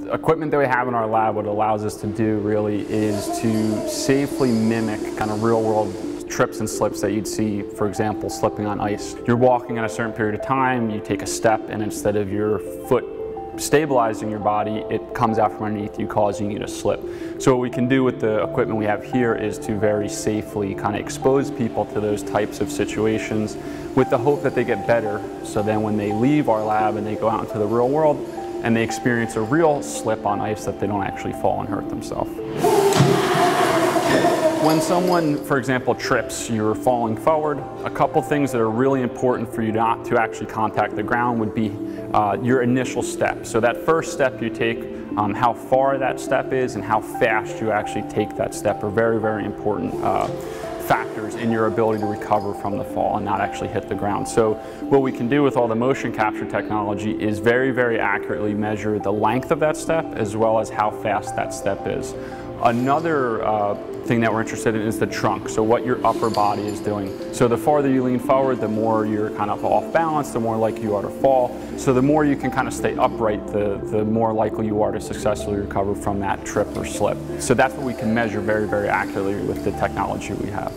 The equipment that we have in our lab, what it allows us to do really is to safely mimic kind of real world trips and slips that you'd see, for example, slipping on ice. You're walking at a certain period of time, you take a step, and instead of your foot stabilizing your body, it comes out from underneath you, causing you to slip. So what we can do with the equipment we have here is to very safely kind of expose people to those types of situations with the hope that they get better. So then when they leave our lab and they go out into the real world and they experience a real slip on ice that they don't actually fall and hurt themselves. When someone, for example, trips, you're falling forward, a couple things that are really important for you not to actually contact the ground would be uh, your initial step. So that first step you take, um, how far that step is and how fast you actually take that step are very, very important uh, factors in your ability to recover from the fall and not actually hit the ground. So what we can do with all the motion capture technology is very, very accurately measure the length of that step as well as how fast that step is. Another uh, thing that we're interested in is the trunk, so what your upper body is doing. So the farther you lean forward, the more you're kind of off balance, the more likely you are to fall. So the more you can kind of stay upright, the, the more likely you are to successfully recover from that trip or slip. So that's what we can measure very, very accurately with the technology we have.